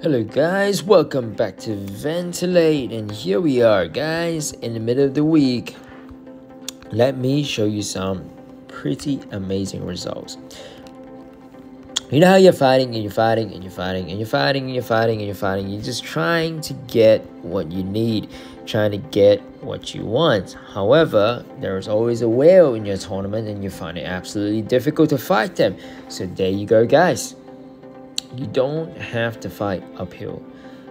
Hello guys, welcome back to VentiL8te and here we are guys in the middle of the week. Let me show you some pretty amazing results. You know how you're fighting and you're fighting and you're fighting and you're fighting and you're fighting and you're fighting. You're just trying to get what you need, trying to get what you want. However, there is always a whale in your tournament and you find it absolutely difficult to fight them. So there you go guys you don't have to fight uphill.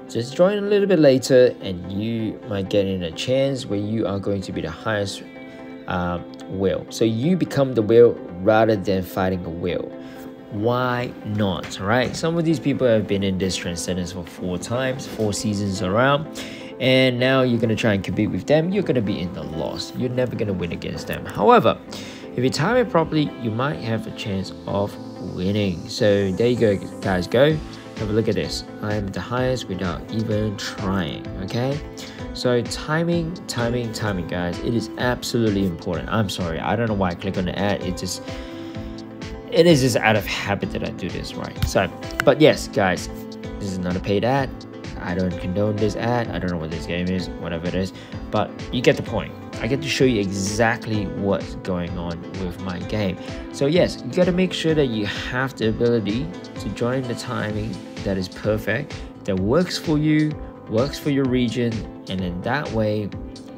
Just join a little bit later, and you might get in a chance where you are going to be the highest um, whale. So you become the whale rather than fighting a whale. Why not? Right? Some of these people have been in this transcendence for four times, four seasons around, and now you're gonna try and compete with them. You're gonna be in the loss. You're never gonna win against them. However, if you time it properly, you might have a chance of winning. So there you go, guys. Go have a look at this. I am the highest without even trying. Okay. So timing, timing, timing, guys. It is absolutely important. I'm sorry. I don't know why I click on the ad. It just it is just out of habit that I do this, right? So, but yes, guys, this is not a paid ad. I don't condone this ad. I don't know what this game is, whatever it is, but you get the point. I get to show you exactly what's going on with my game. So yes, you got to make sure that you have the ability to join the timing that is perfect, that works for you, works for your region, and in that way,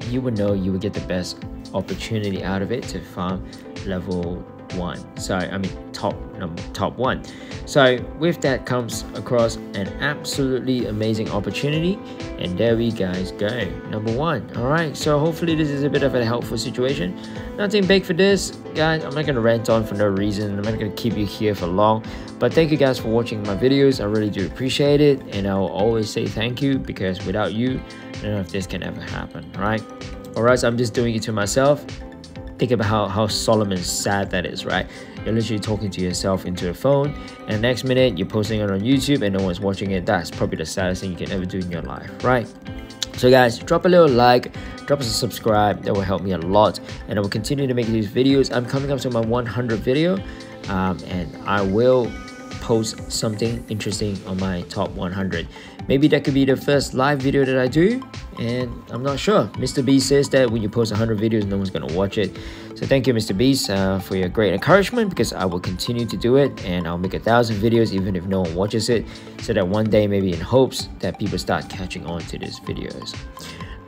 you will know you will get the best opportunity out of it to farm level one. So I mean top number top one. So with that comes across an absolutely amazing opportunity, and there we guys go. Number one. All right. So hopefully this is a bit of a helpful situation. Nothing big for this, guys. I'm not gonna rant on for no reason. I'm not gonna keep you here for long. But thank you guys for watching my videos. I really do appreciate it, and I'll always say thank you because without you, none of this can ever happen. Right? Alright, so I'm just doing it to myself think about how, how solemn and sad that is, right? You're literally talking to yourself into a phone, and next minute you're posting it on YouTube and no one's watching it. That's probably the saddest thing you can ever do in your life, right? So guys, drop a little like, drop us a subscribe. That will help me a lot, and I will continue to make these videos. I'm coming up to my 100 video, um, and I will post something interesting on my top 100. Maybe that could be the first live video that I do, and I'm not sure. Mr. Beast says that when you post 100 videos, no one's gonna watch it. So thank you, Mr. Beast, uh, for your great encouragement because I will continue to do it and I'll make a thousand videos even if no one watches it, so that one day, maybe in hopes that people start catching on to these videos.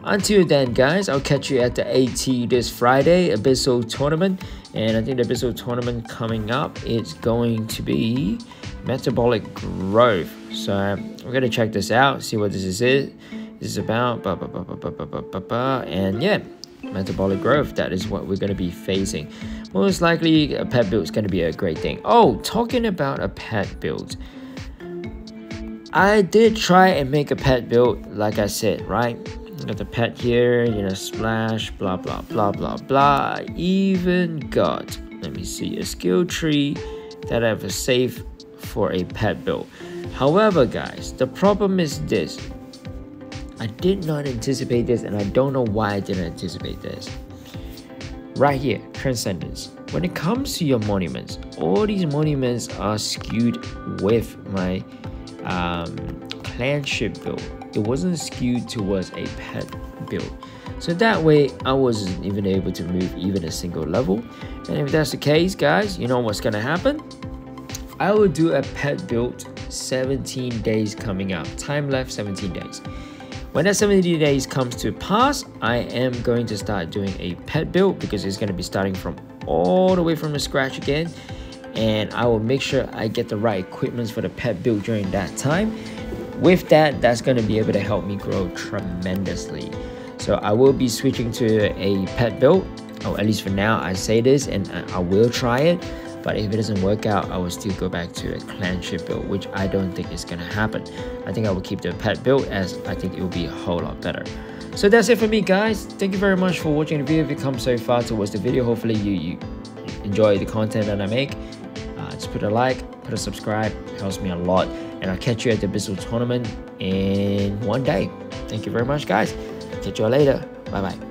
Until then, guys, I'll catch you at the AT this Friday, Abyssal Tournament. And I think the Abyssal Tournament coming up is going to be Metabolic Growth. So we're going to check this out, see what this is. Is about. blah, blah, blah, blah, blah, blah, blah, blah, And yeah, metabolic growth. That is what we're going to be facing. Most likely, a pet build is going to be a great thing. Oh, talking about a pet build. I did try and make a pet build, like I said, right? got the pet here, you know, splash, blah, blah, blah, blah, blah. even got, let me see, a skill tree that I have a save for a pet build. However, guys, the problem is this. I did not anticipate this, and I don't know why I didn't anticipate this. Right here, Transcendence. When it comes to your monuments, all these monuments are skewed with my um, clanship build it wasn't skewed towards a pet build. So that way, I wasn't even able to move even a single level. And if that's the case, guys, you know what's gonna happen? I will do a pet build 17 days coming up. Time left 17 days. When that 70 days comes to pass, I am going to start doing a pet build because it's going to be starting from all the way from the scratch again. And I will make sure I get the right equipment for the pet build during that time. With that that's going to be able to help me grow tremendously. So i will be switching to a pet build. Or at least for now i say this and i will try it but if it doesn't work out i will still go back to a clanship build which i don't think is to happen i think i will keep the pet build as i think it will be a whole lot better so that's it for me guys thank you very much for watching the video if you come so far towards the video hopefully you, you enjoy the content that i make uh, just put a like put a subscribe it helps me a lot and I'll catch you at the Abyssal tournament in one day. Thank you very much, guys. Catch you all later. Bye bye.